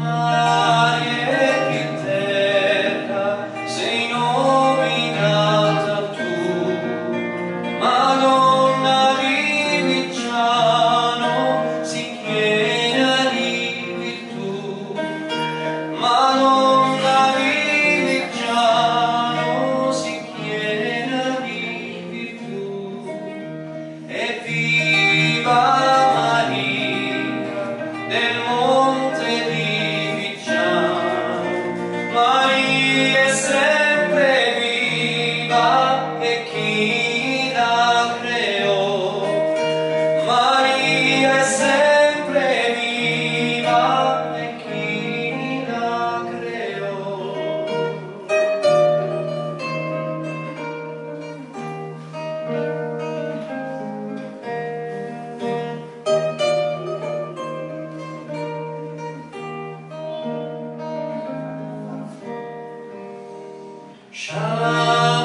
Uh... Maria Amen.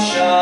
sunshine.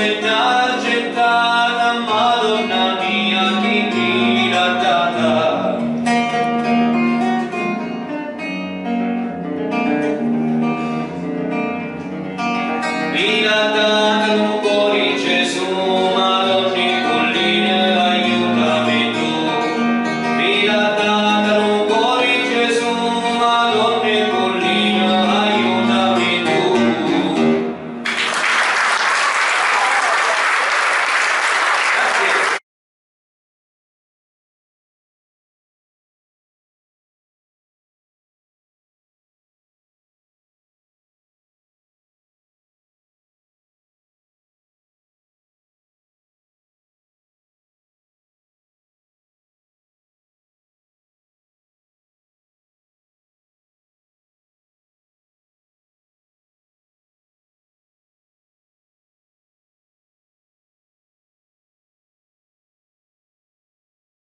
it now.